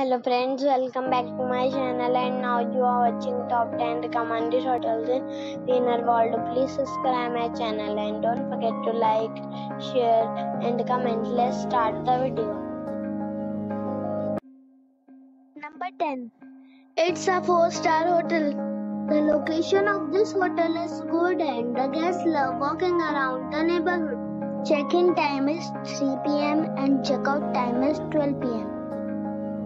Hello friends, welcome back to my channel and now you are watching top 10 recommended hotels in Wienerwald. Please subscribe my channel and don't forget to like, share and comment. Let's start the video. Number 10. It's a 4 star hotel. The location of this hotel is good and the guests love walking around the neighborhood. Check in time is 3 pm and check out time is 12 pm.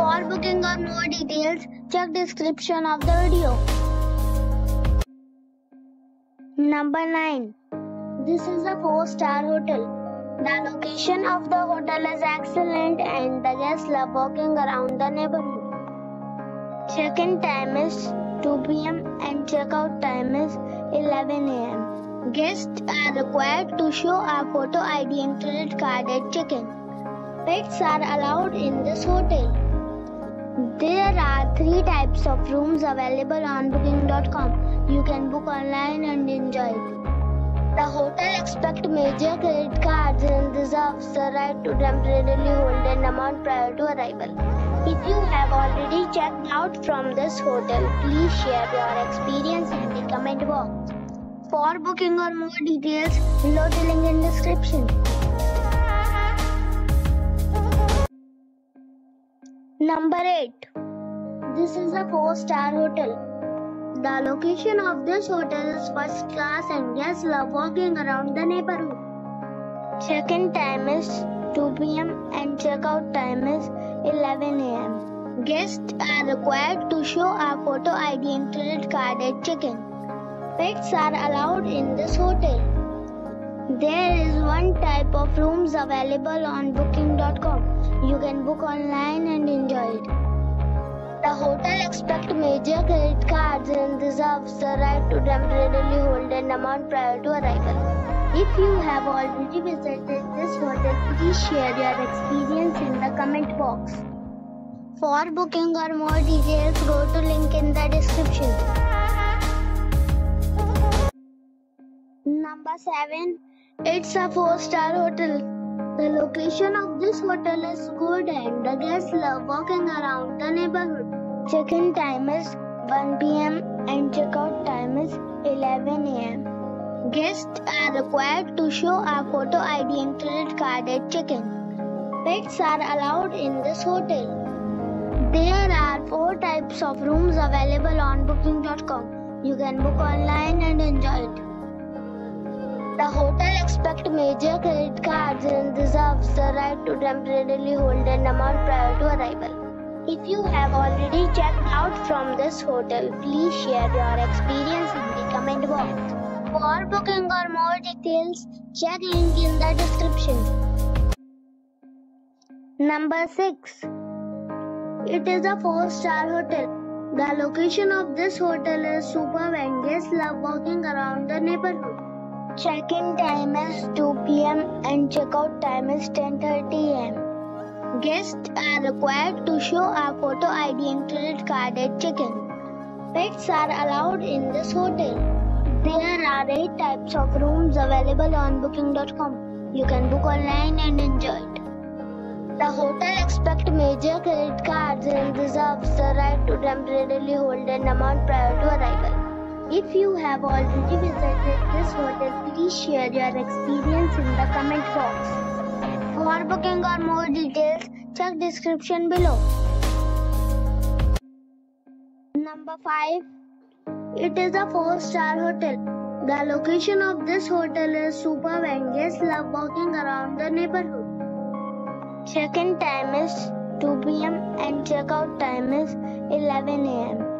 For booking or more details, check description of the video. Number 9. This is a 4-star hotel. The location of the hotel is excellent and the guests love walking around the neighborhood. Check-in time is 2 p.m. and check-out time is 11 a.m. Guests are required to show a photo ID and credit card at check-in. Pets are allowed in this hotel. There are three types of rooms available on booking.com. You can book online and enjoy it. The hotel expects major credit cards and reserves the right to temporarily hold an amount prior to arrival. If you have already checked out from this hotel, please share your experience in the comment box. For booking or more details, below the link in description. Number 8. This is a 4-star hotel. The location of this hotel is first class and guests love walking around the neighborhood. Check-in time is 2 p.m. and check-out time is 11 a.m. Guests are required to show a photo ID and credit card at check-in. Pets are allowed in this hotel. There is one type of rooms available on booking.com. You can book online and enjoy it. The hotel expects major credit cards and reserves the right to temporarily hold an amount prior to arrival. If you have already visited this hotel, please share your experience in the comment box. For booking or more details, go to link in the description. Number 7. It's a 4-star hotel. The location of this hotel is good and the guests love walking around the neighborhood. Check-in time is 1 p.m. and check-out time is 11 a.m. Guests are required to show a photo ID and credit card at check-in. Pets are allowed in this hotel. There are four types of rooms available on booking.com. You can book online and enjoy it. The hotel expects major credit cards and reserves the right to temporarily hold an amount prior to arrival. If you have already checked out from this hotel, please share your experience in the comment box. For booking or more details, check link in the description. Number 6. It is a 4-star hotel. The location of this hotel is superb and guests love walking around the neighborhood. Check-in time is 2 p.m. and check-out time is 10:30 a.m. Guests are required to show a photo ID and credit card at check-in. Pets are allowed in this hotel. There are 8 types of rooms available on booking.com. You can book online and enjoy it. The hotel expects major credit cards and reserves the right to temporarily hold an amount prior to arrival. If you have already visited this hotel, please share your experience in the comment box. For booking or more details, check description below. Number 5. It is a 4-star hotel. The location of this hotel is superb and guests love walking around the neighborhood. Check-in time is 2 p.m. and check-out time is 11 a.m.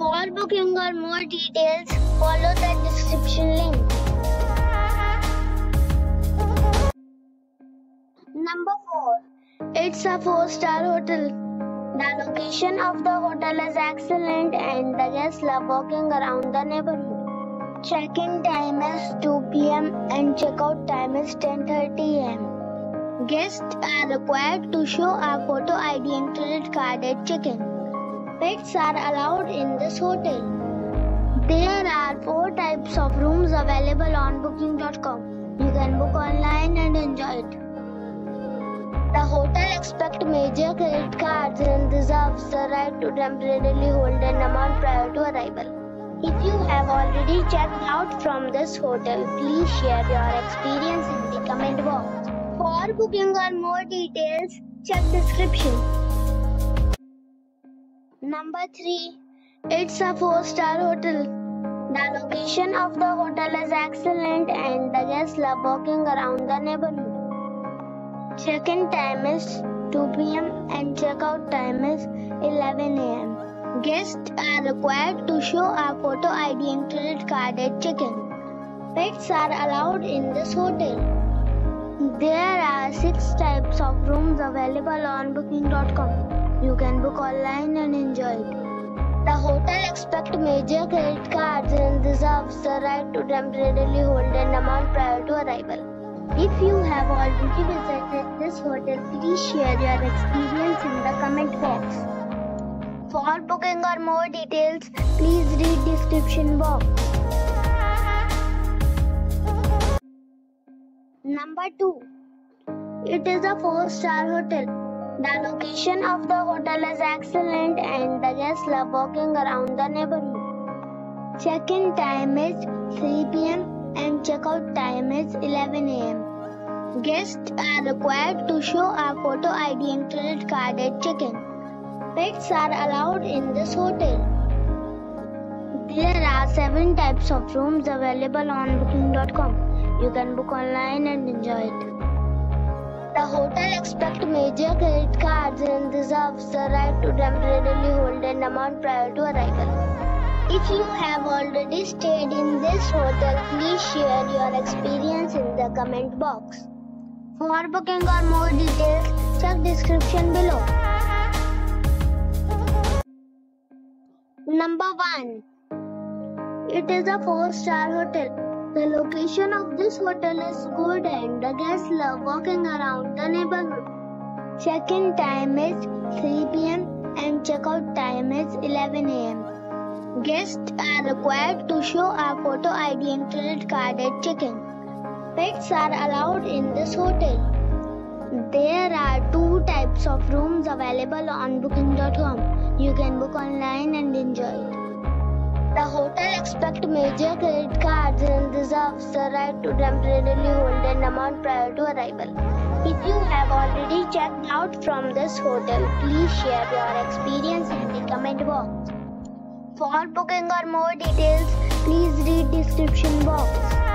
For booking or more details, follow the description link. Number 4. It's a 4 star hotel. The location of the hotel is excellent and the guests love walking around the neighborhood. Check-in time is 2 p.m. and check-out time is 10:30 a.m. Guests are required to show a photo ID and credit card at check-in. Pets are allowed in this hotel. There are four types of rooms available on booking.com. You can book online and enjoy it. The hotel expect major credit cards and reserves the right to temporarily hold an amount prior to arrival. If you have already checked out from this hotel, please share your experience in the comment box. For booking or more details, check description. Number 3. It's a 4 star hotel. The location of the hotel is excellent and the guests love walking around the neighborhood. Check-in time is 2 p.m. and check-out time is 11 a.m. Guests are required to show a photo ID and credit card at check-in. Pets are allowed in this hotel. There are six types of rooms available on booking.com. You can book online and enjoy it. The hotel expect major credit cards and deserves the right to temporarily hold an amount prior to arrival. If you have already visited this hotel, please share your experience in the comment box. For booking or more details, please read description box. Number 2. It is a 4-star hotel. The location of the hotel is excellent and the guests love walking around the neighborhood. Check-in time is 3 p.m. and check-out time is 11 a.m. Guests are required to show a photo ID and credit card at check-in. Pets are allowed in this hotel. There are seven types of rooms available on booking.com. You can book online and enjoy it. The hotel expect major credit cards and reserves the right to temporarily hold an amount prior to arrival. If you have already stayed in this hotel, please share your experience in the comment box. For booking or more details, check description below. Number 1. It is a 4-star hotel. The location of this hotel is good and the guests love walking around the neighborhood. Check-in time is 3 p.m. and check-out time is 11 a.m. Guests are required to show a photo ID and credit card at check-in. Pets are allowed in this hotel. There are two types of rooms available on booking.com. You can book online and enjoy it. The hotel expect major credit cards and reserves the right to temporarily hold an amount prior to arrival. If you have already checked out from this hotel, please share your experience in the comment box. For booking or more details, please read description box.